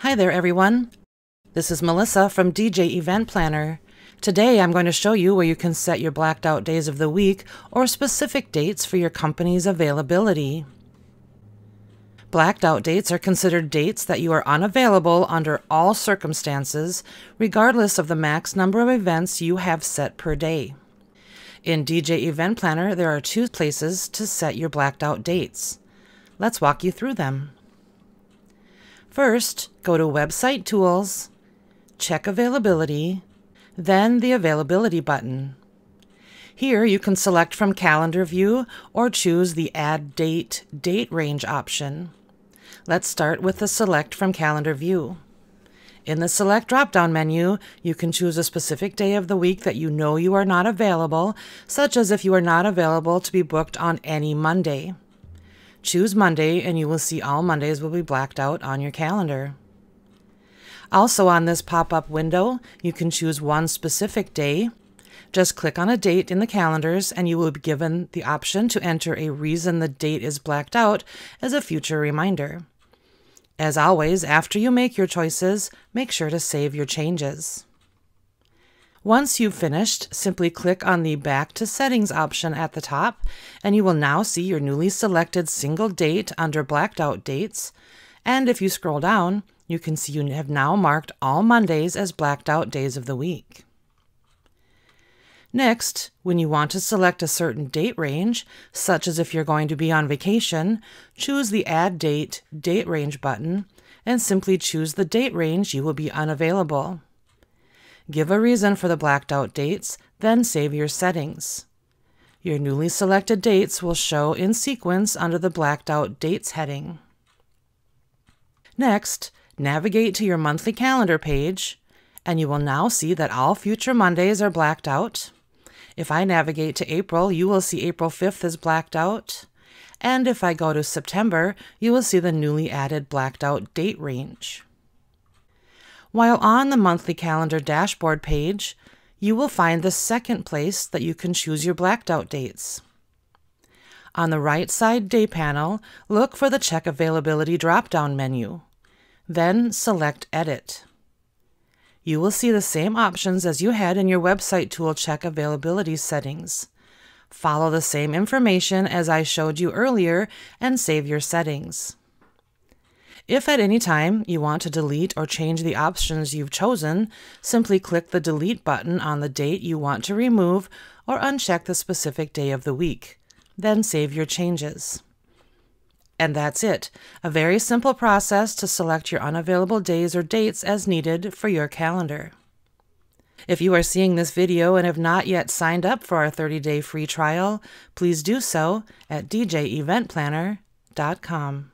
Hi there, everyone. This is Melissa from DJ Event Planner. Today I'm going to show you where you can set your blacked out days of the week or specific dates for your company's availability. Blacked out dates are considered dates that you are unavailable under all circumstances, regardless of the max number of events you have set per day. In DJ Event Planner, there are two places to set your blacked out dates. Let's walk you through them. First, go to Website Tools, check Availability, then the Availability button. Here you can select from Calendar View or choose the Add Date, Date Range option. Let's start with the Select from Calendar View. In the Select drop-down menu, you can choose a specific day of the week that you know you are not available, such as if you are not available to be booked on any Monday. Choose Monday and you will see all Mondays will be blacked out on your calendar. Also on this pop-up window, you can choose one specific day. Just click on a date in the calendars and you will be given the option to enter a reason the date is blacked out as a future reminder. As always, after you make your choices, make sure to save your changes. Once you've finished, simply click on the Back to Settings option at the top, and you will now see your newly selected single date under Blacked Out Dates. And if you scroll down, you can see you have now marked all Mondays as blacked out days of the week. Next, when you want to select a certain date range, such as if you're going to be on vacation, choose the Add Date, Date Range button, and simply choose the date range you will be unavailable. Give a reason for the blacked out dates, then save your settings. Your newly selected dates will show in sequence under the blacked out dates heading. Next, navigate to your monthly calendar page, and you will now see that all future Mondays are blacked out. If I navigate to April, you will see April 5th is blacked out. And if I go to September, you will see the newly added blacked out date range. While on the monthly calendar dashboard page, you will find the second place that you can choose your blacked out dates. On the right side day panel, look for the Check Availability drop-down menu. Then select Edit. You will see the same options as you had in your website tool check availability settings. Follow the same information as I showed you earlier and save your settings. If at any time you want to delete or change the options you've chosen, simply click the Delete button on the date you want to remove or uncheck the specific day of the week. Then save your changes. And that's it. A very simple process to select your unavailable days or dates as needed for your calendar. If you are seeing this video and have not yet signed up for our 30-day free trial, please do so at djeventplanner.com.